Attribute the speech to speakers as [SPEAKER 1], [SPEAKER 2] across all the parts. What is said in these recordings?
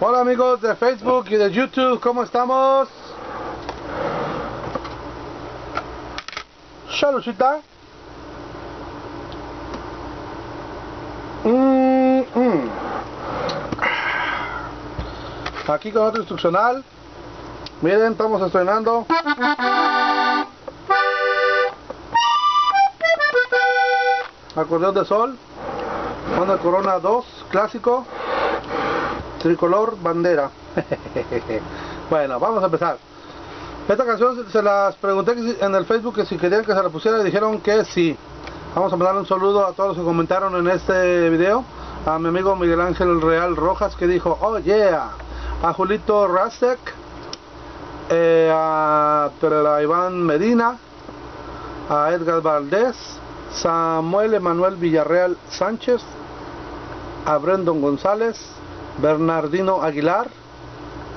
[SPEAKER 1] Hola amigos de Facebook y de YouTube, ¿cómo estamos? Saludcita. Mm, mm. Aquí con otro instruccional. Miren, estamos estrenando. Acordeón de sol. Honda Corona 2 clásico. Tricolor bandera. bueno, vamos a empezar. Esta canción se las pregunté en el Facebook que si querían que se la pusiera y dijeron que sí. Vamos a mandarle un saludo a todos los que comentaron en este video. A mi amigo Miguel Ángel Real Rojas que dijo, oh yeah. A Julito Rasek. Eh, a, a Iván Medina. A Edgar Valdés. Samuel Emanuel Villarreal Sánchez. A Brendon González. Bernardino Aguilar,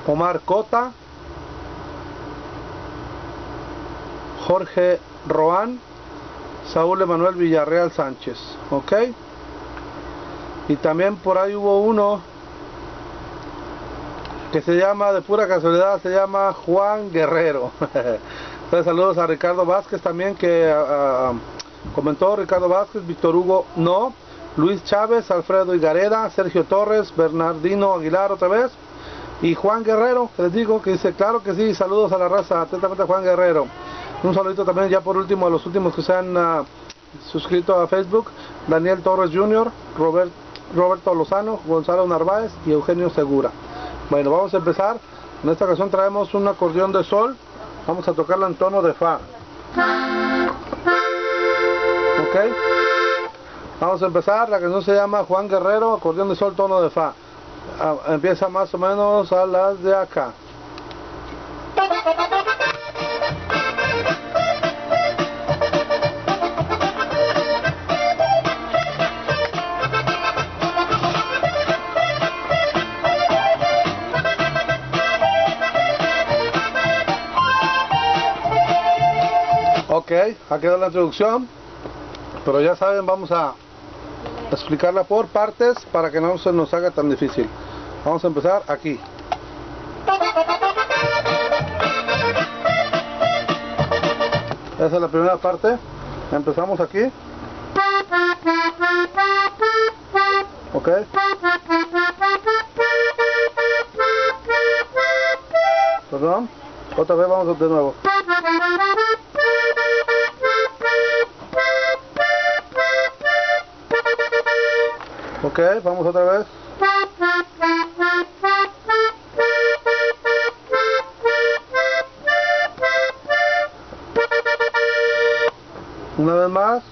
[SPEAKER 1] Omar Cota, Jorge Roán, Saúl Emanuel Villarreal Sánchez, ¿ok? Y también por ahí hubo uno que se llama, de pura casualidad, se llama Juan Guerrero. Entonces saludos a Ricardo Vázquez también que comentó Ricardo Vázquez, Víctor Hugo no, Luis Chávez, Alfredo Higareda, Sergio Torres, Bernardino Aguilar otra vez y Juan Guerrero, que les digo que dice, claro que sí, saludos a la raza, atentamente Juan Guerrero. Un saludito también ya por último a los últimos que se han uh, suscrito a Facebook, Daniel Torres Jr., Robert, Roberto Lozano, Gonzalo Narváez y Eugenio Segura. Bueno, vamos a empezar. En esta ocasión traemos un acordeón de sol, vamos a tocarlo en tono de Fa. ¿Ok? Vamos a empezar, la canción se llama Juan Guerrero, acordeón de sol, tono de fa. Ah, empieza más o menos a las de acá. Ok, aquí quedado la introducción, pero ya saben, vamos a explicarla por partes para que no se nos haga tan difícil. Vamos a empezar aquí. Esa es la primera parte. Empezamos aquí. Ok. Perdón. Otra vez vamos de nuevo. Ok, vamos otra vez. Una vez más.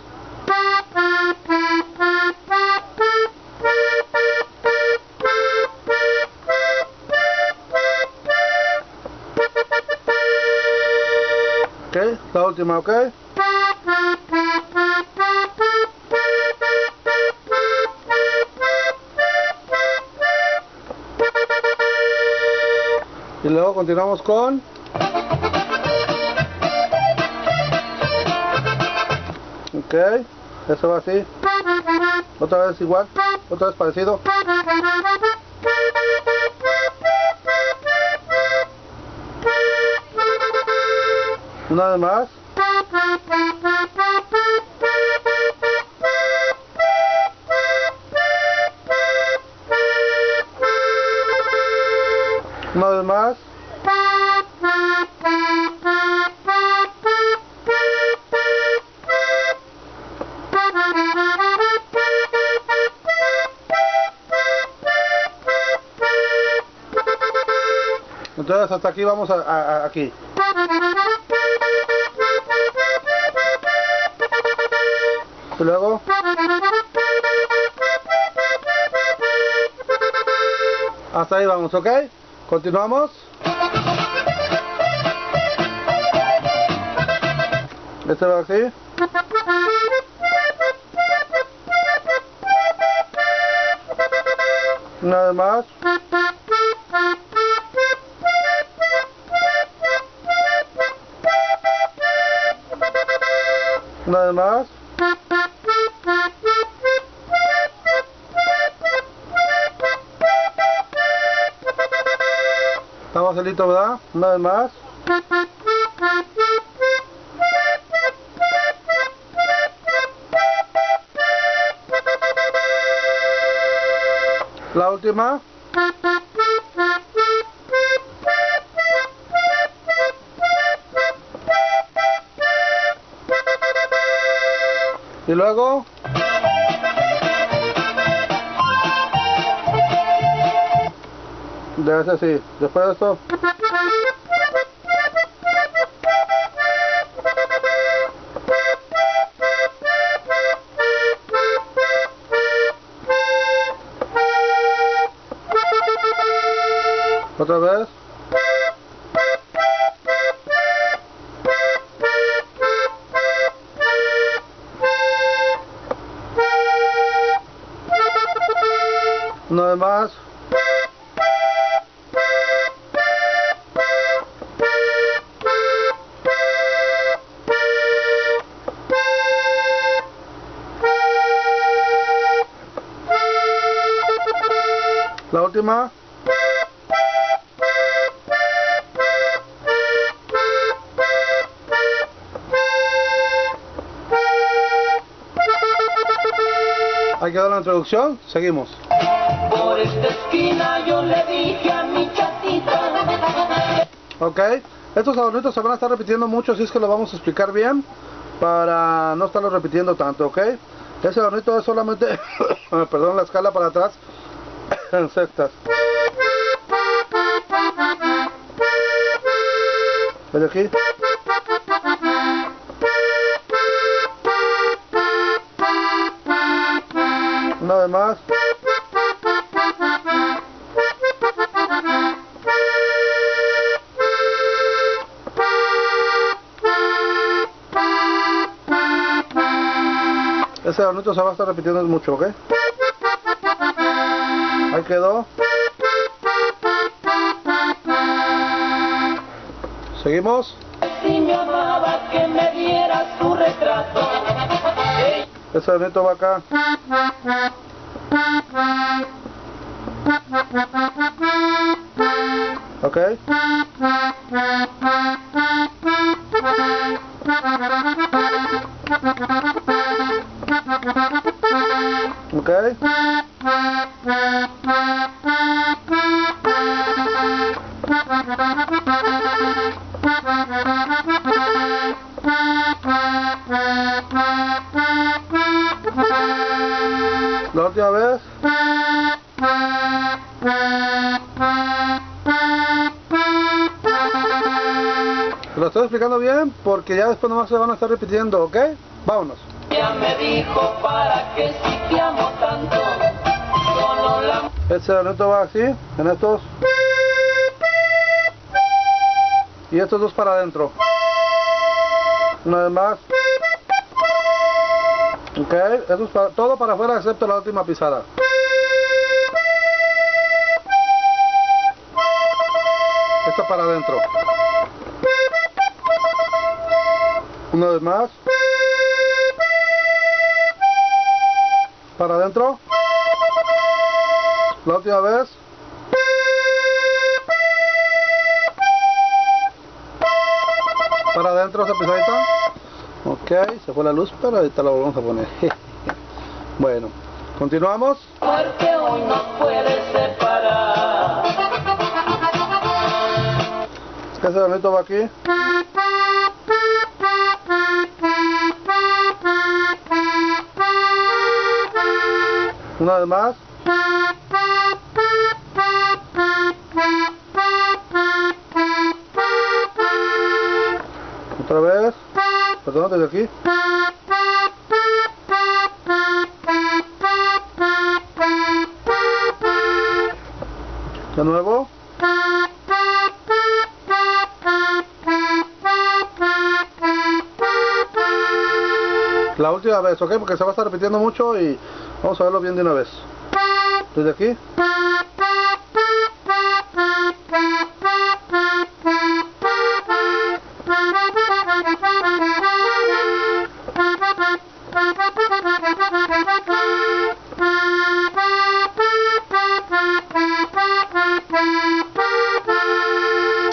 [SPEAKER 1] Ok, la última, ok. Y luego continuamos con... Ok, eso va así. Otra vez igual, otra vez parecido. Una vez más. Una vez más. Entonces hasta aquí vamos a, aquí. Luego. Hasta ahí vamos, ¿ok? Continuamos. Este va así. Vez más. Vez más. Facilito, ¿verdad? Una vez más. La última. Y luego... Debe ser así. Después de esto... Otra vez. Una vez más. Última. Ahí quedó la introducción, seguimos.
[SPEAKER 2] Por esta esquina yo le dije a mi chatita.
[SPEAKER 1] Ok, estos adornitos se van a estar repitiendo mucho, así es que lo vamos a explicar bien para no estarlo repitiendo tanto, ok. Ese adornito es solamente, perdón, la escala para atrás sextas. ¿Ves aquí? Una vez más. Ese adornito se va a estar repitiendo mucho, ¿ok? Ahí quedó. Seguimos.
[SPEAKER 2] Si me amaba que me diera su retrato. Ella
[SPEAKER 1] Ese adornito va acá. Ok. Ok. Estoy explicando bien porque ya después nomás se van a estar repitiendo, ¿ok? Vámonos.
[SPEAKER 2] me dijo para que si te amo tanto. Solo la
[SPEAKER 1] Este adornito va así, en estos. Y estos dos para adentro. Una vez más. Ok, eso es para, todo para afuera excepto la última pisada. Esta para adentro. Una vez más. Para adentro. La última vez. Para adentro esa pisadita. Ok, se fue la luz, pero ahorita la volvemos a poner. bueno, continuamos.
[SPEAKER 2] muerte hoy nos puede separar.
[SPEAKER 1] Ese bonito va aquí. Una vez más. Otra vez. Perdón, desde aquí. De nuevo. La última vez, ¿ok? Porque se va a estar repitiendo mucho y vamos a verlo bien de una vez. Desde aquí.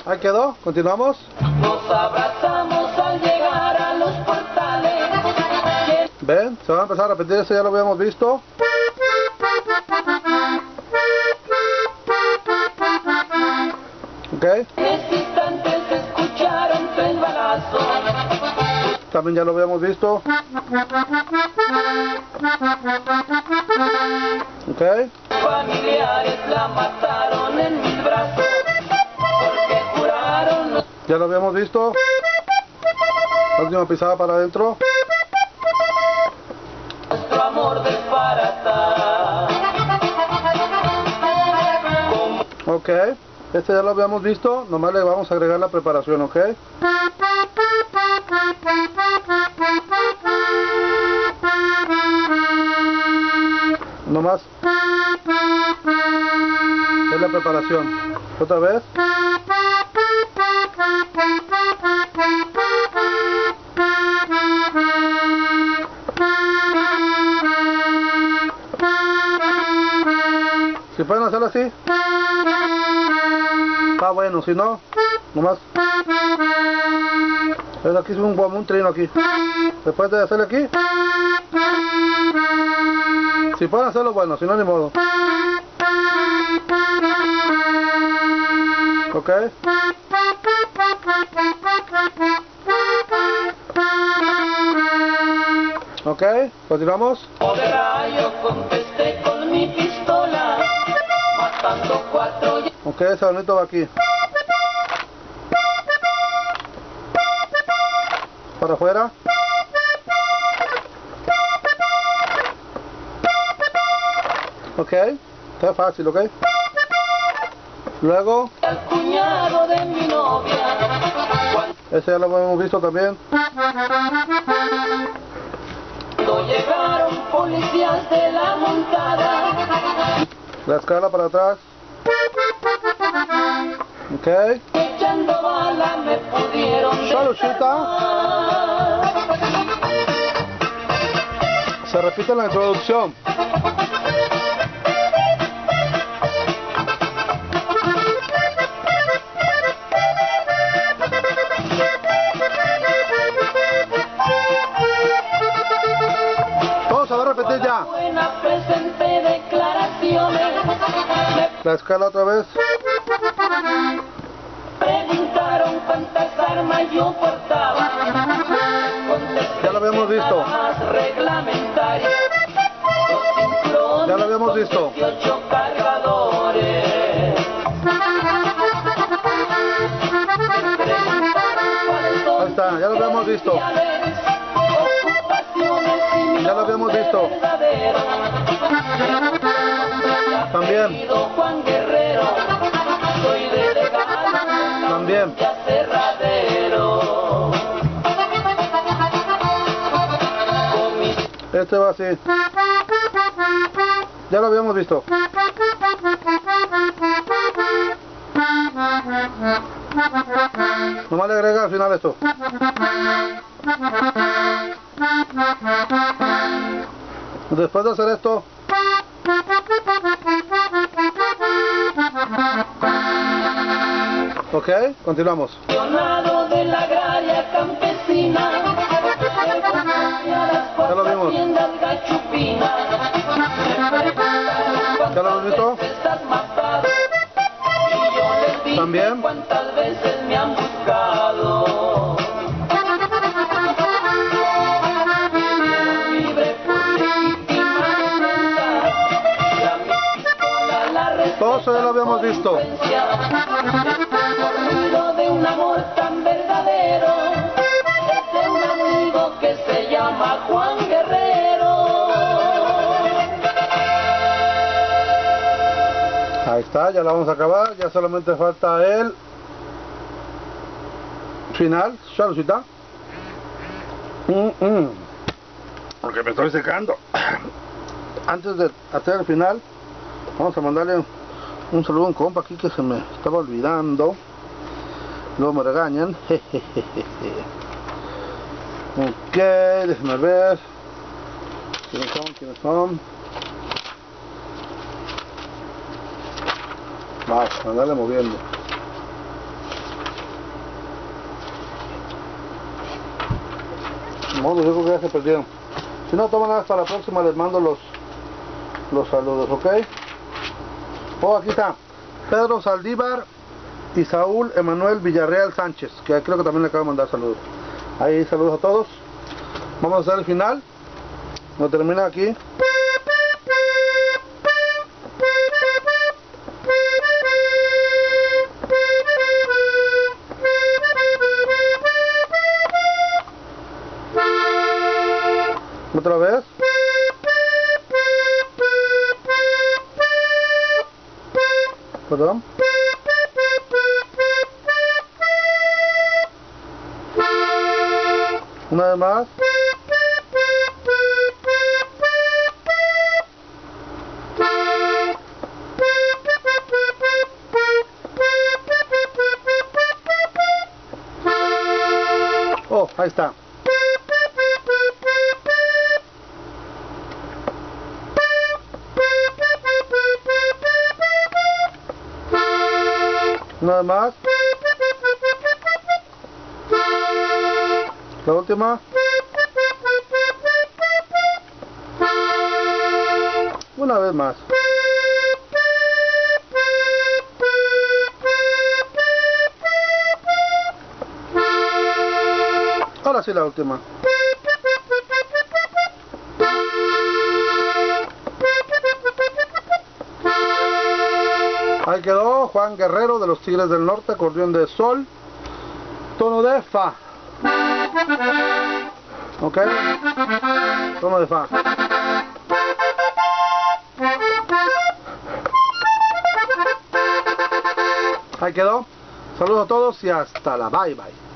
[SPEAKER 1] Ahí quedó, continuamos.
[SPEAKER 2] Nos abrazamos
[SPEAKER 1] Ven, se va a empezar a repetir, eso ya lo habíamos visto. Ok, también ya lo habíamos visto. Ok,
[SPEAKER 2] Familiares la mataron en mis brazos. Juraron
[SPEAKER 1] ya lo habíamos visto. Última pisada para adentro.
[SPEAKER 2] Amor desbaratar. Como
[SPEAKER 1] Ok, este ya lo habíamos visto, nomás le vamos a agregar la preparación, ok. Nomás es la preparación. Otra vez. Si pueden hacerlo así, está bueno, si no, nomás. Es aquí es un, un trino aquí. Después de hacerlo aquí, si pueden hacerlo bueno, si no, ni modo. Ok. Ok, continuamos.
[SPEAKER 2] rayo contesté con mi pistola. Matando cuatro y
[SPEAKER 1] Ok, ese bonito va aquí. Para afuera. Ok, está fácil, ok. Luego,
[SPEAKER 2] al cuñado de mi novia.
[SPEAKER 1] ese ya lo hemos visto también.
[SPEAKER 2] Cuando llegaron policías de la montada.
[SPEAKER 1] La escala para atrás. Ok,
[SPEAKER 2] desarmar.
[SPEAKER 1] se repite la introducción. La escala otra vez.
[SPEAKER 2] preguntaron cuántas armas yo portaba.
[SPEAKER 1] Ya lo habíamos visto. Ya lo habíamos visto.
[SPEAKER 2] 18 cargadores.
[SPEAKER 1] Ahí está, ya lo habíamos visto. Ya lo habíamos visto. También.
[SPEAKER 2] Juan Guerrero, soy
[SPEAKER 1] También. Este va así. Ya lo habíamos visto. Nomás le agrega al final esto. Después de hacer esto, ok, continuamos.
[SPEAKER 2] De la agraria campesina,
[SPEAKER 1] Ya lo vimos. ¿Ya lo
[SPEAKER 2] dije
[SPEAKER 1] También.
[SPEAKER 2] cuántas veces me han buscado.
[SPEAKER 1] Todo eso ya lo habíamos visto.
[SPEAKER 2] De un amigo que se llama Juan Guerrero
[SPEAKER 1] Ahí está, ya la vamos a acabar. Ya solamente falta el final. Saludcita. Mm, mm. Porque me estoy secando. Antes de hacer el final, vamos a mandarle un saludo a un compa aquí que se me estaba olvidando luego me regañan. ok, déjenme ver. ¿Quiénes son? ¿Quiénes son? Vamos, andarle moviendo. Bueno, yo creo que ya se perdieron. Si no toman nada para la próxima, les mando los, los saludos, ¿ok? Oh, aquí está. Pedro Saldívar y Saúl Emanuel Villarreal Sánchez, que creo que también le acabo de mandar saludos. Ahí saludos a todos. Vamos a hacer el final. No termina aquí. Otra vez. Perdón. Vez más. Oh, ahí está. Nada más. La última. Una vez más. Ahora sí la última. Ahí quedó Juan Guerrero de los Tigres del Norte, acordeón de sol, tono de fa. ¿Ok? Tono de fa. Ahí quedó. Saludos a todos y hasta la bye bye.